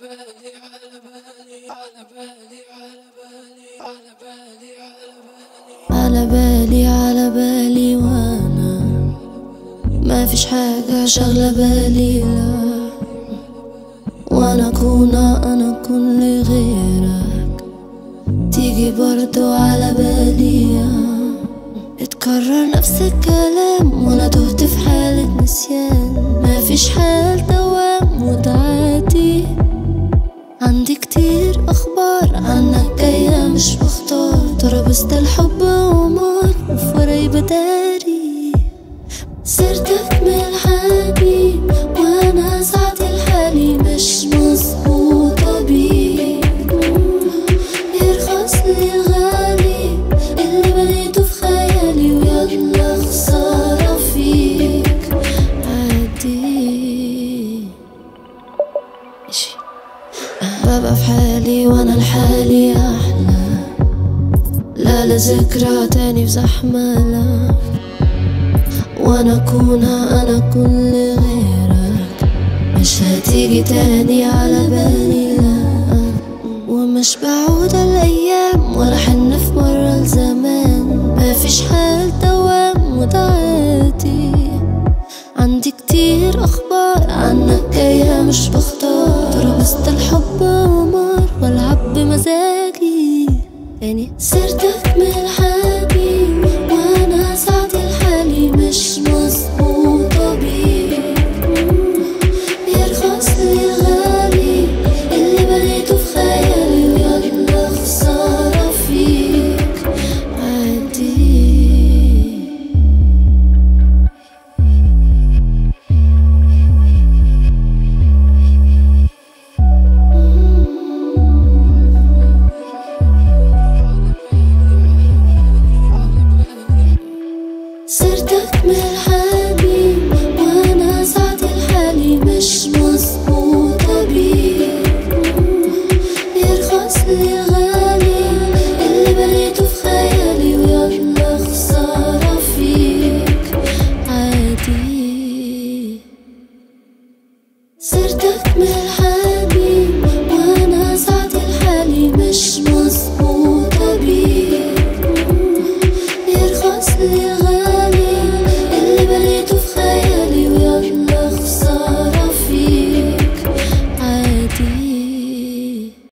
بالي على بالي على بالي على بالي على بالي على بالي. على بالي على بالي وأنا ما فيش حاجة شغلة بالي لا. وأنا اكون أنا اكون لغيرك تيجي برضو على بالي اتكرر نفس الكلام وأنا تهت في حالة نسيان. مفيش حال دو كتير أخبار عنك جاية مش بختار تربست الحب ومار وفي بداري. بابا في حالي وأنا لحالي أحلى. لا لذكرى تاني في زحمة لا. وأنا اكونها أنا كل غيرك. مش هتيجي تاني على بالي لا. ومش بعود الأيام ولا حن في مرة لزمان مفيش حال دوام وده عندي كتير أخبار عنك جاية مش بختار. تربست الحب ومار والعب بمزاجي. يعني سيرتك من الحبيب سيرتك من الحبيب